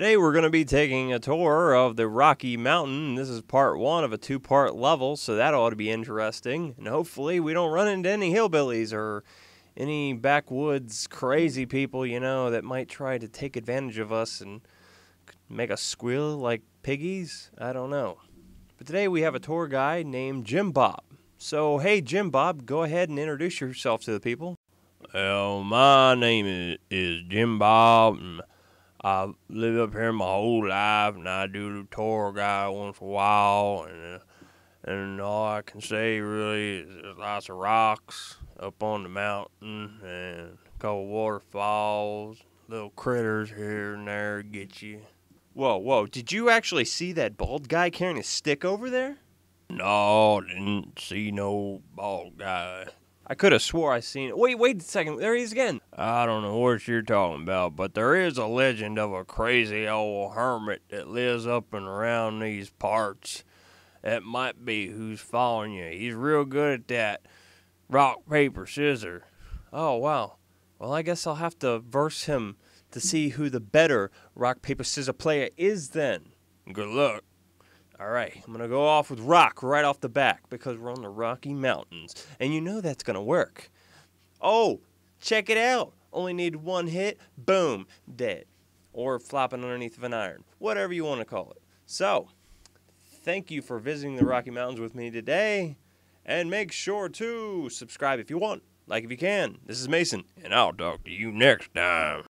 Today we're going to be taking a tour of the Rocky Mountain. This is part one of a two part level, so that ought to be interesting. And hopefully we don't run into any hillbillies or any backwoods crazy people, you know, that might try to take advantage of us and make us squeal like piggies. I don't know. But today we have a tour guide named Jim Bob. So, hey, Jim Bob, go ahead and introduce yourself to the people. Well, my name is, is Jim Bob, I've lived up here my whole life, and I do the tour guide once in a while, and uh, and all I can say really is there's lots of rocks up on the mountain, and a couple waterfalls, little critters here and there get you. Whoa, whoa, did you actually see that bald guy carrying a stick over there? No, didn't see no bald guy. I could have swore I seen it. Wait, wait a second. There he is again. I don't know what you're talking about, but there is a legend of a crazy old hermit that lives up and around these parts. That might be who's following you. He's real good at that rock, paper, scissors. Oh, wow. Well, I guess I'll have to verse him to see who the better rock, paper, scissors player is then. Good luck. All right, I'm going to go off with rock right off the back because we're on the Rocky Mountains. And you know that's going to work. Oh, check it out. Only need one hit, boom, dead. Or flopping underneath of an iron, whatever you want to call it. So, thank you for visiting the Rocky Mountains with me today. And make sure to subscribe if you want, like if you can. This is Mason, and I'll talk to you next time.